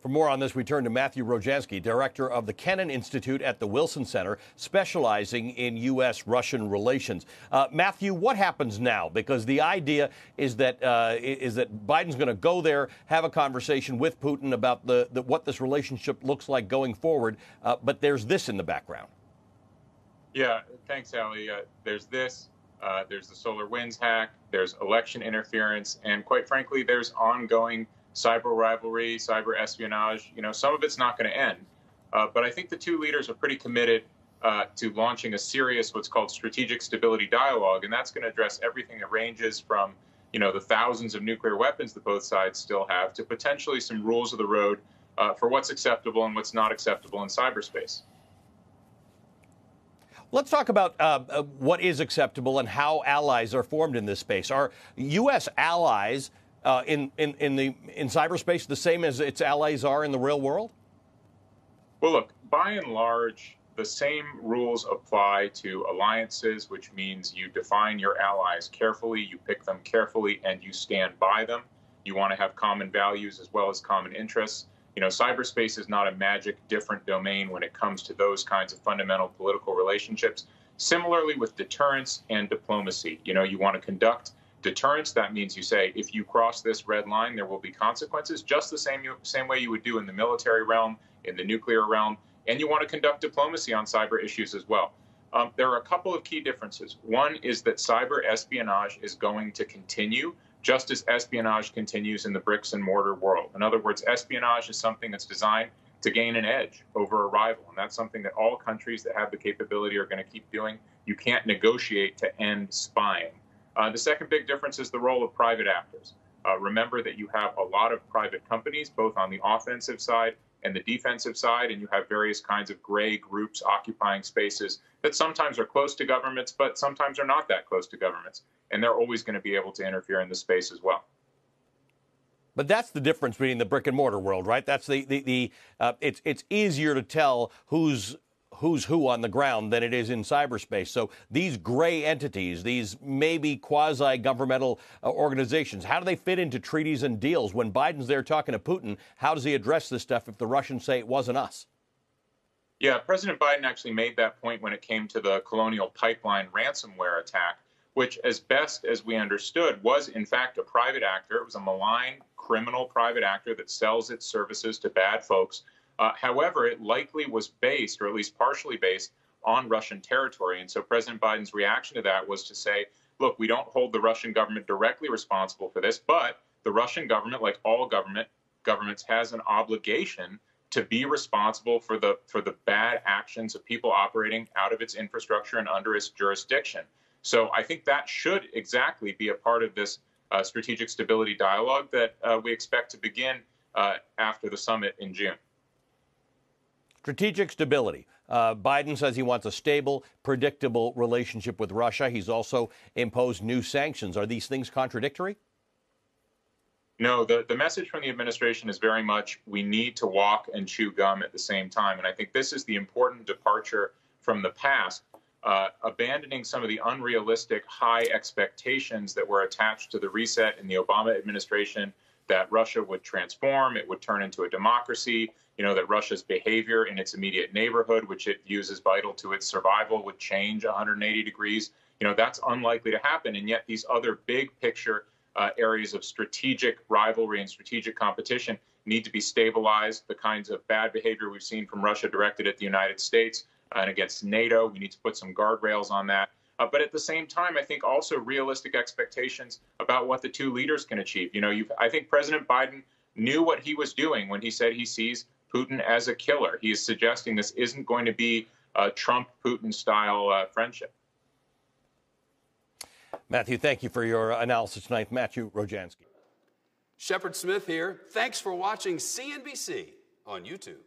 For more on this, we turn to Matthew Rojansky, director of the Kennan Institute at the Wilson Center, specializing in U.S. Russian relations. Uh, Matthew, what happens now? Because the idea is that uh, is that Biden's going to go there, have a conversation with Putin about the, the what this relationship looks like going forward. Uh, but there's this in the background. Yeah, thanks, Ali. Uh, there's this. Uh, there's the SolarWinds hack. There's election interference, and quite frankly, there's ongoing cyber rivalry, cyber espionage. You know, some of it's not going to end. Uh, but I think the two leaders are pretty committed uh, to launching a serious, what's called strategic stability dialogue, and that's going to address everything that ranges from, you know, the thousands of nuclear weapons that both sides still have to potentially some rules of the road uh, for what's acceptable and what's not acceptable in cyberspace. Let's talk about uh, uh what is acceptable and how allies are formed in this space. Are U.S. allies uh, in, in, in, the, in cyberspace the same as its allies are in the real world? Well, look, by and large, the same rules apply to alliances, which means you define your allies carefully, you pick them carefully, and you stand by them. You want to have common values as well as common interests. You know, cyberspace is not a magic, different domain when it comes to those kinds of fundamental political relationships. Similarly, with deterrence and diplomacy, you know, you want to conduct Deterrence, that means you say, if you cross this red line, there will be consequences, just the same, same way you would do in the military realm, in the nuclear realm. And you want to conduct diplomacy on cyber issues as well. Um, there are a couple of key differences. One is that cyber espionage is going to continue just as espionage continues in the bricks and mortar world. In other words, espionage is something that's designed to gain an edge over a rival. And that's something that all countries that have the capability are going to keep doing. You can't negotiate to end spying. Uh, the second big difference is the role of private actors. Uh, remember that you have a lot of private companies, both on the offensive side and the defensive side, and you have various kinds of gray groups occupying spaces that sometimes are close to governments, but sometimes are not that close to governments. And they're always going to be able to interfere in the space as well. But that's the difference between the brick and mortar world, right? That's the the, the uh, it's it's easier to tell who's who's who on the ground than it is in cyberspace. So these gray entities, these maybe quasi governmental uh, organizations, how do they fit into treaties and deals? When Biden's there talking to Putin, how does he address this stuff if the Russians say it wasn't us? Yeah, President Biden actually made that point when it came to the Colonial Pipeline ransomware attack, which, as best as we understood, was in fact a private actor. It was a malign criminal private actor that sells its services to bad folks uh, however, it likely was based, or at least partially based, on Russian territory. And so President Biden's reaction to that was to say, look, we don't hold the Russian government directly responsible for this, but the Russian government, like all government governments, has an obligation to be responsible for the for the bad actions of people operating out of its infrastructure and under its jurisdiction. So I think that should exactly be a part of this uh, strategic stability dialogue that uh, we expect to begin uh, after the summit in June. Strategic stability. Uh, Biden says he wants a stable, predictable relationship with Russia. He's also imposed new sanctions. Are these things contradictory? No, the, the message from the administration is very much we need to walk and chew gum at the same time. And I think this is the important departure from the past, uh, abandoning some of the unrealistic high expectations that were attached to the reset in the Obama administration that Russia would transform, it would turn into a democracy, you know, that Russia's behavior in its immediate neighborhood, which it views as vital to its survival, would change 180 degrees. You know, that's unlikely to happen. And yet, these other big picture uh, areas of strategic rivalry and strategic competition need to be stabilized. The kinds of bad behavior we've seen from Russia directed at the United States and against NATO, we need to put some guardrails on that. Uh, but at the same time, I think also realistic expectations about what the two leaders can achieve. You know, I think President Biden knew what he was doing when he said he sees Putin as a killer. He is suggesting this isn't going to be a Trump Putin style uh, friendship. Matthew, thank you for your analysis tonight. Matthew Rojansky. Shepard Smith here. Thanks for watching CNBC on YouTube.